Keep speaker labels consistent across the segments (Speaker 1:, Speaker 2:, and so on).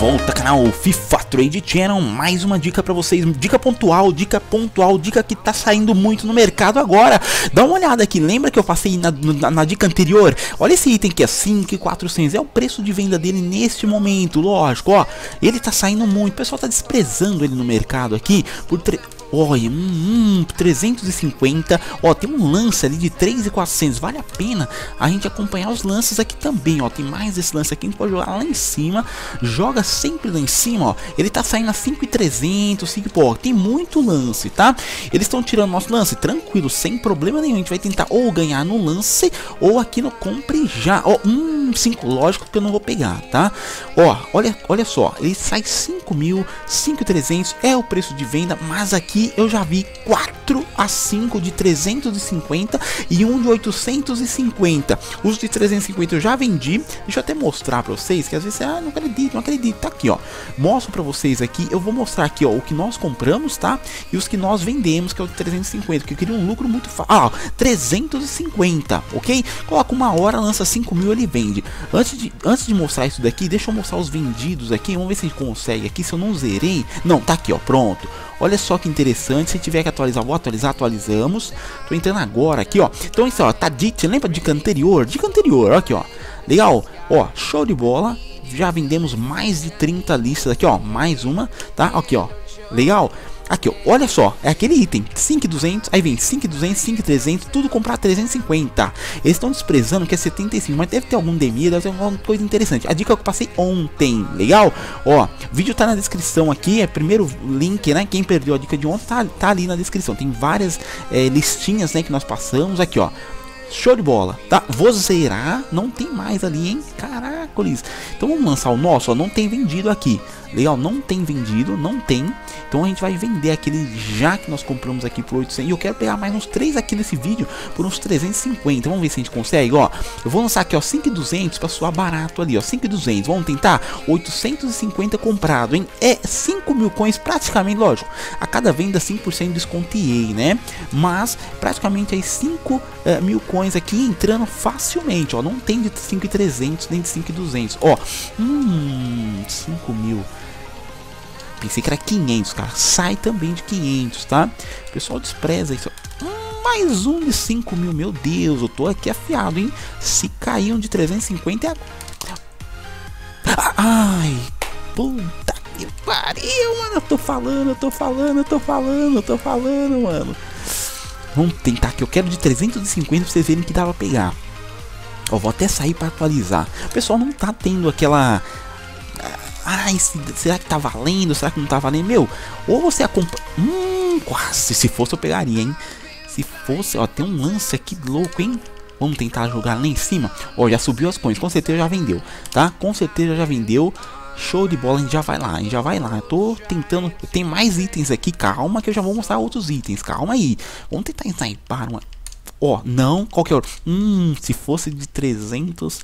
Speaker 1: volta, canal FIFA Trade Channel, mais uma dica para vocês, dica pontual, dica pontual, dica que tá saindo muito no mercado agora. Dá uma olhada aqui, lembra que eu passei na, na, na dica anterior? Olha esse item que é 5,400, é o preço de venda dele neste momento, lógico, ó. Ele tá saindo muito, o pessoal tá desprezando ele no mercado aqui por Olha, hum, hum, 350. Ó, tem um lance ali de 3,400. Vale a pena a gente acompanhar os lances aqui também, ó. Tem mais esse lance aqui, a gente pode jogar lá em cima. Joga sempre lá em cima, ó. Ele tá saindo a 5,300, 5, pô, tem muito lance, tá? Eles estão tirando nosso lance, tranquilo, sem problema nenhum. A gente vai tentar ou ganhar no lance ou aqui no compre já. Ó, hum, 5, lógico que eu não vou pegar, tá? Ó, olha, olha só, ele sai 5 mil, 5,300 é o preço de venda, mas aqui eu já vi 4 a 5 de 350 e um de 850. Os de 350 eu já vendi. Deixa eu até mostrar para vocês que às vezes ah, não acredito, não acredito. Tá aqui, ó. Mostro para vocês aqui. Eu vou mostrar aqui, ó, o que nós compramos, tá? E os que nós vendemos, que é o de 350, que eu queria um lucro muito fácil. Ah, 350, ok? Coloca uma hora, lança 5 mil, ele vende. Antes de, antes de mostrar isso daqui, deixa eu mostrar os vendidos aqui. Vamos ver se a gente consegue aqui. Se eu não zerei. Não, tá aqui, ó, pronto. Olha só que interessante, se tiver que atualizar, vou atualizar, atualizamos. Tô entrando agora aqui, ó. Então isso, ó, tá dito, lembra dica anterior? Dica anterior, aqui, ó. Legal, ó, show de bola. Já vendemos mais de 30 listas aqui, ó, mais uma, tá? Aqui, ó. Legal. Aqui, ó, olha só, é aquele item, 5,200, aí vem 5,200, 5,300, tudo comprar 350. Eles estão desprezando que é 75, mas deve ter algum demir, deve ter alguma coisa interessante. A dica que eu passei ontem, legal? Ó, vídeo tá na descrição aqui, é primeiro link, né? Quem perdeu a dica de ontem tá, tá ali na descrição. Tem várias é, listinhas, né, que nós passamos aqui, ó. Show de bola, tá? Vou zerar, não tem mais ali, hein? Caracoles. Então vamos lançar o nosso, ó, não tem vendido aqui. Legal, não tem vendido, não tem. Então a gente vai vender aquele já que nós compramos aqui por 800. E eu quero pegar mais uns 3 aqui nesse vídeo por uns 350. Vamos ver se a gente consegue, ó. Eu vou lançar aqui, ó, 5,200 para soar barato ali, ó. 5,200. Vamos tentar? 850 comprado, hein? É 5 mil coins praticamente, lógico. A cada venda 5% de desconto EA, né? Mas praticamente aí 5 uh, eh, mil coins aqui entrando facilmente, ó. Não tem de 5,300 nem de 5,200. Ó, hum, 5 mil. Pensei que era 500, cara. Sai também de 500, tá? O pessoal despreza isso. Mais um de 5 mil. Meu Deus, eu tô aqui afiado, hein? Se cair de 350 é... Ai, puta que pariu, mano. Eu tô falando, eu tô falando, eu tô falando, eu tô falando, mano. Vamos tentar que eu quero de 350 pra vocês verem que dá pra pegar. Eu vou até sair para atualizar. O pessoal não tá tendo aquela Ai, será que tá valendo? Será que não tá valendo? Meu, ou você acompanha. Hum, quase. Se fosse eu pegaria, hein? Se fosse, ó, tem um lance aqui louco, hein? Vamos tentar jogar lá em cima. Ó, já subiu as coins, com certeza já vendeu, tá? Com certeza já vendeu. Show de bola, a gente já vai lá, a gente já vai lá. Eu tô tentando, tem mais itens aqui, calma que eu já vou mostrar outros itens, calma aí. Vamos tentar sniper uma... Ó, não, qualquer outro. Hum, se fosse de 300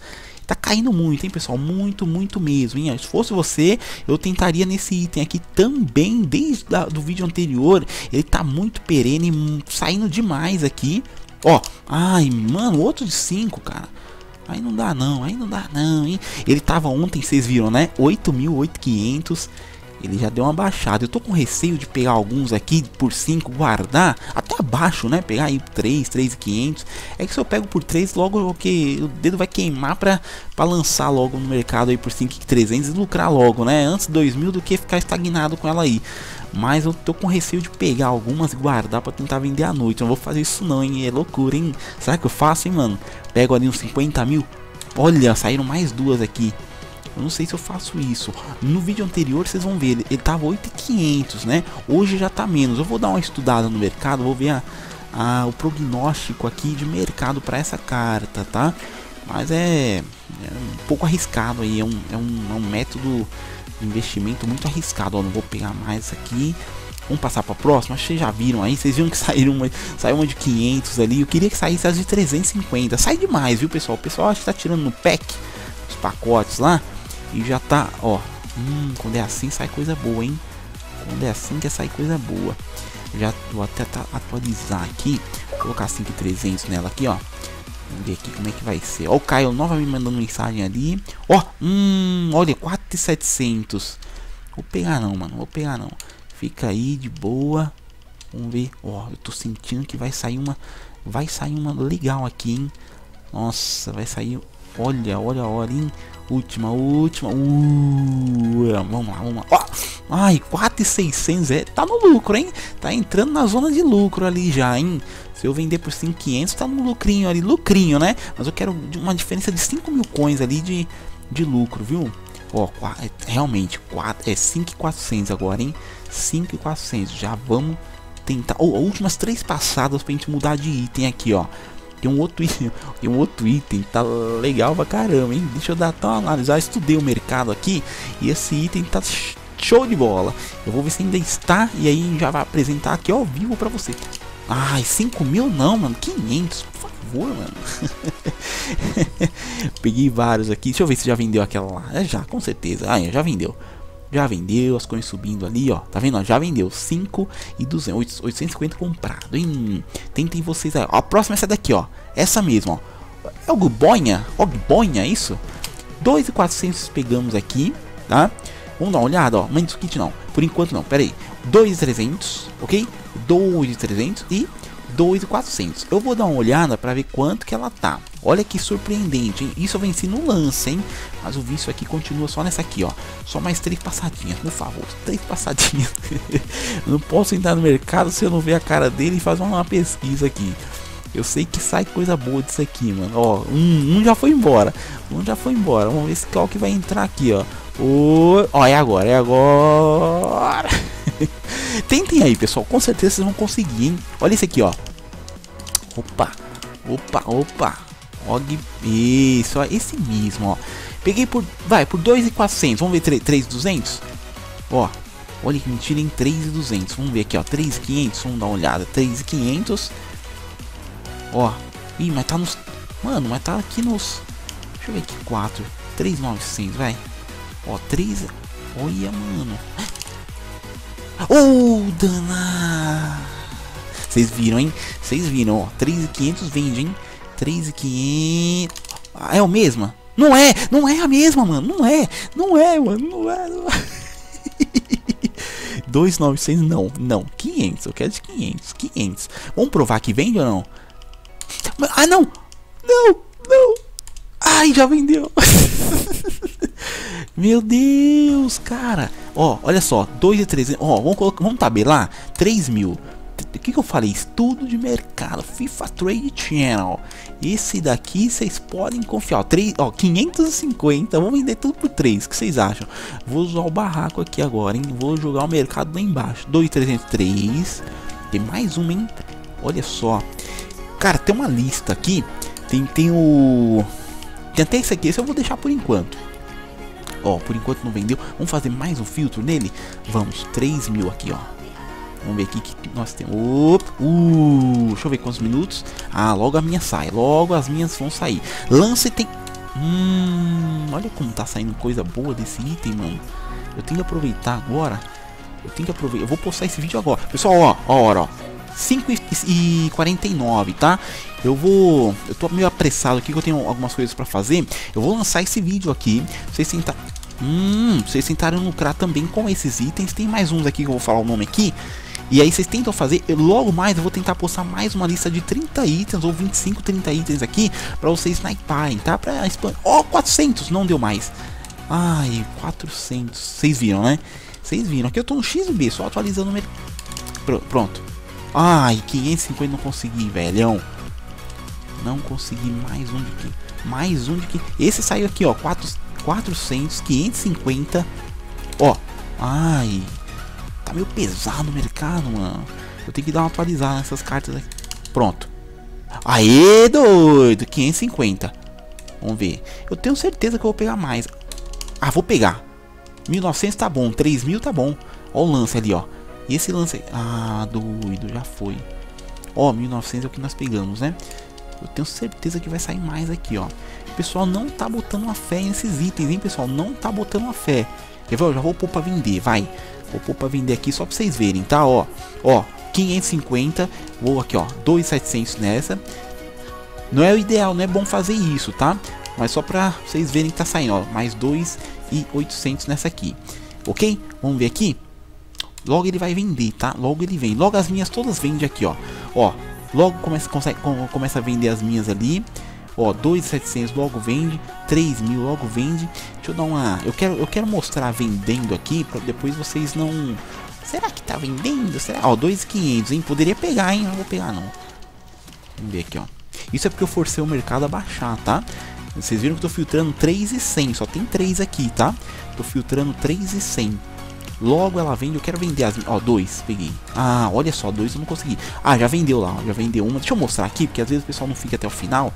Speaker 1: Tá caindo muito, hein, pessoal? Muito, muito mesmo, hein? Se fosse você, eu tentaria nesse item aqui também, desde o vídeo anterior. Ele tá muito perene, saindo demais aqui. Ó, ai, mano, outro de 5, cara. Aí não dá não, aí não dá não, hein? Ele tava ontem, vocês viram, né? 8.000, ele já deu uma baixada. Eu tô com receio de pegar alguns aqui por 5, guardar até abaixo, né? Pegar aí 3, 3,500. É que se eu pego por 3, logo que o dedo vai queimar pra, pra lançar logo no mercado aí por 5,300 e lucrar logo, né? Antes 2.000 do que ficar estagnado com ela aí. Mas eu tô com receio de pegar algumas e guardar para tentar vender à noite. Não vou fazer isso não, hein? É loucura, hein? Será que eu faço, hein, mano? Pego ali uns 50 mil. Olha, saíram mais duas aqui. Eu não sei se eu faço isso. No vídeo anterior vocês vão ver, ele, ele tava 8,500, né? Hoje já tá menos. Eu vou dar uma estudada no mercado, vou ver a, a, o prognóstico aqui de mercado para essa carta, tá? Mas é, é, um pouco arriscado aí, é um, é um, é um método de investimento muito arriscado. Ó, não vou pegar mais aqui. Vamos passar para a próxima. Vocês já viram aí, vocês viram que saíram uma, saiu uma de 500 ali. Eu queria que saísse as de 350. Sai demais, viu, pessoal? O pessoal acho que tá tirando no pack os pacotes lá. E já tá, ó. Hum, quando é assim sai coisa boa, hein? Quando é assim que sai coisa boa. Já vou até atualizar aqui. Vou colocar 5300 nela aqui, ó. Vamos ver aqui como é que vai ser. Ó, o Caio nova me mandando mensagem ali. Ó, hum, olha, 4,700. Vou pegar não, mano. Vou pegar não. Fica aí de boa. Vamos ver. Ó, eu tô sentindo que vai sair uma. Vai sair uma legal aqui, hein? Nossa, vai sair. Olha, olha a hora, hein? Última, última. Uh, vamos lá, vamos lá. Ó, ai, 4,600 é. Tá no lucro, hein? Tá entrando na zona de lucro ali já, hein? Se eu vender por 5,500, tá no lucrinho ali. Lucrinho, né? Mas eu quero uma diferença de 5 mil coins ali de, de lucro, viu? Ó, é, realmente, 4, é 5,400 agora, hein? 5,400. Já vamos tentar. Oh, últimas três passadas pra gente mudar de item aqui, ó. Tem um outro item, tem um outro item, tá legal pra caramba, hein? Deixa eu dar uma análise. Já estudei o mercado aqui e esse item tá show de bola. Eu vou ver se ainda está e aí já vai apresentar aqui ao vivo pra você. Ai, 5 mil não, mano. 500, por favor, mano. Peguei vários aqui. Deixa eu ver se já vendeu aquela lá. É, já, com certeza. Ah, já vendeu. Já vendeu, as coisas subindo ali, ó. Tá vendo? Ó, já vendeu 5 e 200, 850 comprado. Hein? Tentem vocês aí. Ó, a próxima é essa daqui, ó. Essa mesmo, ó. É o Gubonha? Ogboinha, é isso? 2,400 pegamos aqui, tá? Vamos dar uma olhada, ó. Mas kit não. Por enquanto não. Pera aí. 2,300, ok? 2,300 e 2,400. Eu vou dar uma olhada para ver quanto que ela tá. Olha que surpreendente, hein? Isso eu venci no lance, hein? Mas o vício aqui continua só nessa aqui, ó. Só mais três passadinhas, por favor. Três passadinhas. não posso entrar no mercado se eu não ver a cara dele e fazer uma pesquisa aqui. Eu sei que sai coisa boa disso aqui, mano. Ó, um, um já foi embora. Um já foi embora. Vamos ver se qual que vai entrar aqui, ó. O... Ó, é agora, é agora. Tentem aí, pessoal. Com certeza vocês vão conseguir, hein? Olha esse aqui, ó. Opa, opa, opa. Og, isso, ó, esse mesmo, ó. Peguei por, vai, por 2,400. Vamos ver 3,200? Ó, olha que mentira em 3,200. Vamos ver aqui, ó, 3,500. Vamos dar uma olhada. 3,500. Ó, ih, mas tá nos, mano, mas tá aqui nos, deixa eu ver aqui, 4, 3,900, vai. Ó, 3, olha, mano. Oh, dana! Vocês viram, hein? Vocês viram, ó. 3,500 vende, hein? 3,500. Ah, é o mesmo? Não é! Não é a mesma, mano. Não é! Não é, mano. Não é. Não é. 2,900 não. Não. 500. Eu quero de 500. 500. Vamos provar que vende ou não? Ah, não! Não! Não! Ai, já vendeu! Meu Deus, cara. Ó, olha só, 2,300. Ó, vamos colocar, vamos tabelar 3 mil. O que, que eu falei? Estudo de mercado, FIFA Trade Channel. Esse daqui vocês podem confiar. Ó, 3, ó, 550. Vamos vender tudo por 3. O que vocês acham? Vou usar o barraco aqui agora, hein? Vou jogar o mercado lá embaixo. 2,303. Tem mais uma, hein? Olha só. Cara, tem uma lista aqui. Tem, tem o. Tem até esse aqui. Esse eu vou deixar por enquanto. Ó, por enquanto não vendeu. Vamos fazer mais um filtro nele? Vamos, 3 mil aqui, ó. Vamos ver aqui que nós temos. Uh, deixa eu ver quantos minutos. Ah, logo a minha sai. Logo as minhas vão sair. Lance tem. Hum, olha como tá saindo coisa boa desse item, mano. Eu tenho que aproveitar agora. Eu tenho que aproveitar. Eu vou postar esse vídeo agora. Pessoal, ó, ó, hora, ó. 5 e 49, tá? Eu vou. Eu tô meio apressado aqui que eu tenho algumas coisas para fazer. Eu vou lançar esse vídeo aqui. Vocês tentar. Hum, vocês tentaram lucrar também com esses itens. Tem mais uns aqui que eu vou falar o nome aqui. E aí vocês tentam fazer, eu, logo mais eu vou tentar postar mais uma lista de 30 itens ou 25, 30 itens aqui para vocês sniparem, tá? Pra expandir. Oh, 400, não deu mais. Ai, 400. Vocês viram, né? Vocês viram. Aqui eu tô no XB, só atualizando o Pronto. Ai, 550 não consegui, velhão. Não consegui mais um de que. Mais um de que. Esse saiu aqui, ó. 4, 400, 550. Ó. Ai. Tá meio pesado o mercado, mano. Eu tenho que dar uma atualizada nessas cartas aqui. Pronto. Aê, doido. 550. Vamos ver. Eu tenho certeza que eu vou pegar mais. Ah, vou pegar. 1900 tá bom. 3000 tá bom. Ó o lance ali, ó. E esse lance... Ah, doido, já foi. Ó, 1900 é o que nós pegamos, né? Eu tenho certeza que vai sair mais aqui, ó. Pessoal não tá botando uma fé nesses itens, hein, pessoal? Não tá botando uma fé. Eu já vou pôr pra vender, vai. Vou pôr pra vender aqui só pra vocês verem, tá? Ó, ó, 550. Vou aqui, ó, 2,700 nessa. Não é o ideal, não é bom fazer isso, tá? Mas só pra vocês verem que tá saindo, ó. Mais 2,800 nessa aqui. Ok? Vamos ver aqui. Logo ele vai vender, tá? Logo ele vem. Logo as minhas todas vendem aqui, ó. Ó, logo começa, consegue, começa a vender as minhas ali. Ó, 2.700 logo vende, 3 mil logo vende. Deixa eu dar uma, eu quero, eu quero mostrar vendendo aqui para depois vocês não. Será que tá vendendo? Será? Ó, 2.500, hein? Poderia pegar, hein? Não vou pegar não. Vamos ver aqui, ó. Isso é porque eu forcei o mercado a baixar, tá? Vocês viram que eu tô filtrando 3.100, só tem 3 aqui, tá? Tô filtrando 3.100. Logo ela vende, eu quero vender as... Ó, dois, peguei. Ah, olha só, dois eu não consegui. Ah, já vendeu lá, ó, já vendeu uma. Deixa eu mostrar aqui, porque às vezes o pessoal não fica até o final.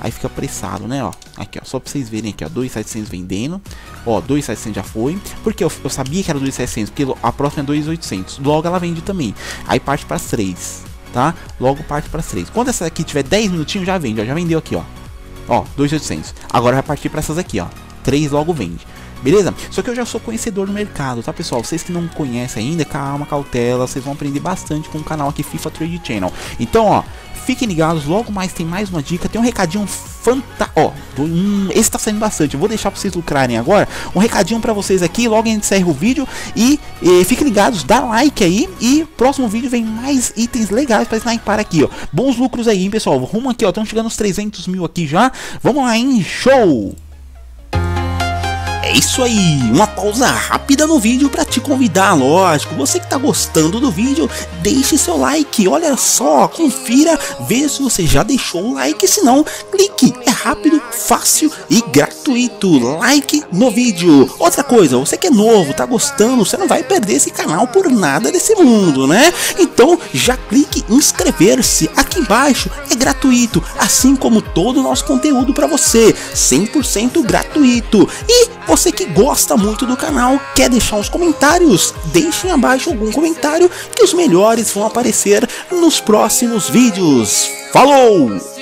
Speaker 1: Aí fica apressado, né, ó. Aqui, ó, só pra vocês verem aqui, ó, 2.700 vendendo. Ó, 2.700 já foi. Porque eu, eu sabia que era 2.700, porque a próxima é 2.800. Logo ela vende também. Aí parte para as 3, tá? Logo parte para as 3. Quando essa aqui tiver 10 minutinhos, já vende, ó, já vendeu aqui, ó. Ó, 2.800. Agora vai partir para essas aqui, ó. 3 logo vende. Beleza? Só que eu já sou conhecedor do mercado, tá pessoal? Vocês que não conhecem ainda, calma, cautela, vocês vão aprender bastante com o canal aqui FIFA Trade Channel. Então, ó, Fiquem ligados, logo mais tem mais uma dica. Tem um recadinho fantástico. Ó, hum, esse tá saindo bastante. Eu vou deixar pra vocês lucrarem agora. Um recadinho pra vocês aqui. Logo a gente encerra o vídeo. E, e fiquem ligados, dá like aí. E próximo vídeo vem mais itens legais pra sniper aqui, ó. Bons lucros aí, hein, pessoal. Rumo aqui, ó. Estão chegando os 300 mil aqui já. Vamos lá, hein? Show! É isso aí, uma pausa rápida no vídeo para te convidar, lógico. Você que tá gostando do vídeo, deixe seu like. Olha só, confira, veja se você já deixou o like, se não, clique. É rápido, fácil e gratuito. Like no vídeo. Outra coisa, você que é novo, tá gostando, você não vai perder esse canal por nada desse mundo, né? Então, já clique inscrever-se aqui embaixo. É gratuito, assim como todo o nosso conteúdo para você, 100% gratuito. E você que gosta muito do canal, quer deixar uns comentários? Deixem abaixo algum comentário que os melhores vão aparecer nos próximos vídeos. Falou!